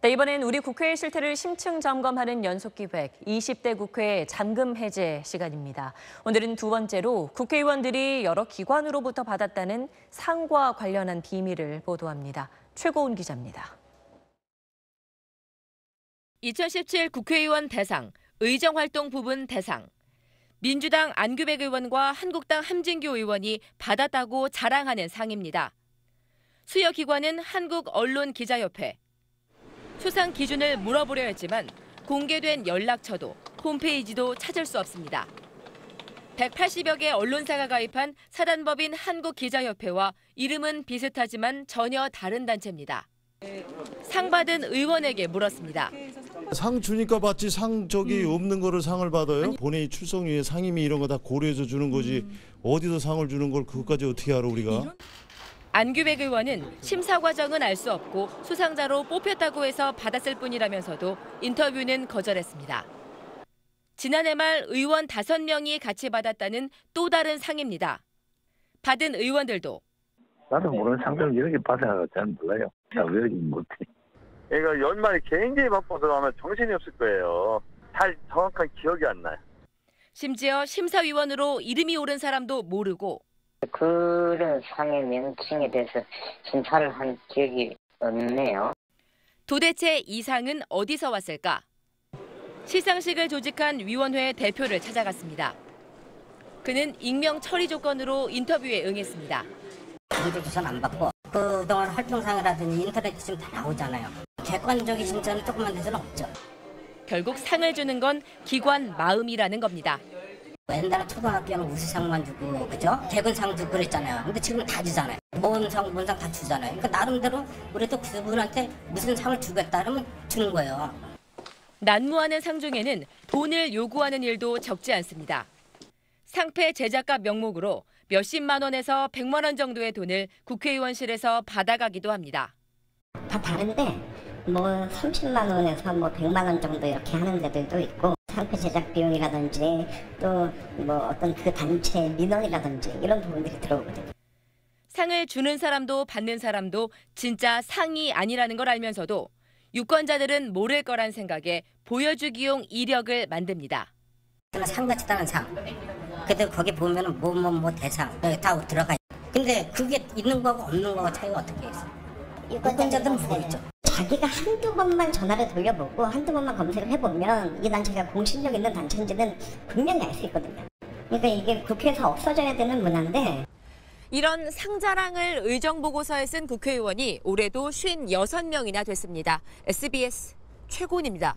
네, 이번엔 우리 국회의 실태를 심층 점검하는 연속 기획 20대 국회 잠금 해제 시간입니다. 오늘은 두 번째로 국회의원들이 여러 기관으로부터 받았다는 상과 관련한 비밀을 보도합니다. 최고운 기자입니다. 2017 국회의원 대상, 의정활동 부분 대상. 민주당 안규백 의원과 한국당 함진규 의원이 받았다고 자랑하는 상입니다. 수여 기관은 한국언론기자협회. 수상 기준을 물어보려 했지만 공개된 연락처도 홈페이지도 찾을 수 없습니다. 180여 개 언론사가 가입한 사단법인 한국기자협회와 이름은 비슷하지만 전혀 다른 단체입니다. 상 받은 의원에게 물었습니다. 상 주니까 받지 상 저기 없는 거를 상을 받아요? 본회의 출석위에 상임위 이런 거 다 고려해서 주는 거지 어디서 상을 주는 걸 그것까지 어떻게 알아 우리가? 안규백 의원은 심사 과정은 알 수 없고 수상자로 뽑혔다고 해서 받았을 뿐이라면서도 인터뷰는 거절했습니다. 지난해 말 의원 5명이 같이 받았다는 또 다른 상입니다. 받은 의원들도 나도 모르는 상점 이렇게 받아가 잘 몰라요. 잘 외우지 못해. 그러니까 연말에 굉장히 바빠서 아마 정신이 없을 거예요. 잘 정확한 기억이 안 나요. 심지어 심사위원으로 이름이 오른 사람도 모르고 그런 상의 명칭에 대해서 심사를 한 기억이 없네요. 도대체 이 상은 어디서 왔을까? 시상식을 조직한 위원회 대표를 찾아갔습니다. 그는 익명 처리 조건으로 인터뷰에 응했습니다. 강제 조선 안 받고 그동안 활동상이라든지 인터넷 지금 다 나오잖아요. 객관적인 심사는 조금만 돼서는 없죠. 결국 상을 주는 건 기관 마음이라는 겁니다. 옛날에 초등학교는 우수상만 주고 그죠? 개근상 주고 그랬잖아요. 근데 지금 다 주잖아요. 모험상, 본상 다 주잖아요. 그러니까 나름대로 우리도 그분한테 무슨 상을 주겠다 그러면 주는 거예요. 난무하는 상 중에는 돈을 요구하는 일도 적지 않습니다. 상패 제작가 명목으로 몇십만 원에서 백만 원 정도의 돈을 국회의원실에서 받아가기도 합니다. 다 다른데 뭐 30만 원에서 뭐 100만 원 정도 이렇게 하는 데들도 있고 상표 제작 비용이라든지 또 뭐 어떤 그 단체 민원이라든지 이런 부분들이 들어오거든요. 상을 주는 사람도 받는 사람도 진짜 상이 아니라는 걸 알면서도 유권자들은 모를 거란 생각에 보여주기용 이력을 만듭니다. 상같이 다는 상. 근데 거기 보면은 뭐 뭐 뭐 대상 다 들어가. 근데 그게 있는 거하고 없는 거하고 차이가 어떻게 있어? 유권자들은 모르겠죠. 자기가 한두 번만 전화를 돌려보고 한두 번만 검색을 해보면 이 단체가 공신력 있는 단체인지는 분명히 알 수 있거든요. 그러니까 이게 국회에서 없어져야 되는 문화인데 이런 상자랑을 의정보고서에 쓴 국회의원이 올해도 56명이나 됐습니다. SBS 최곤입니다.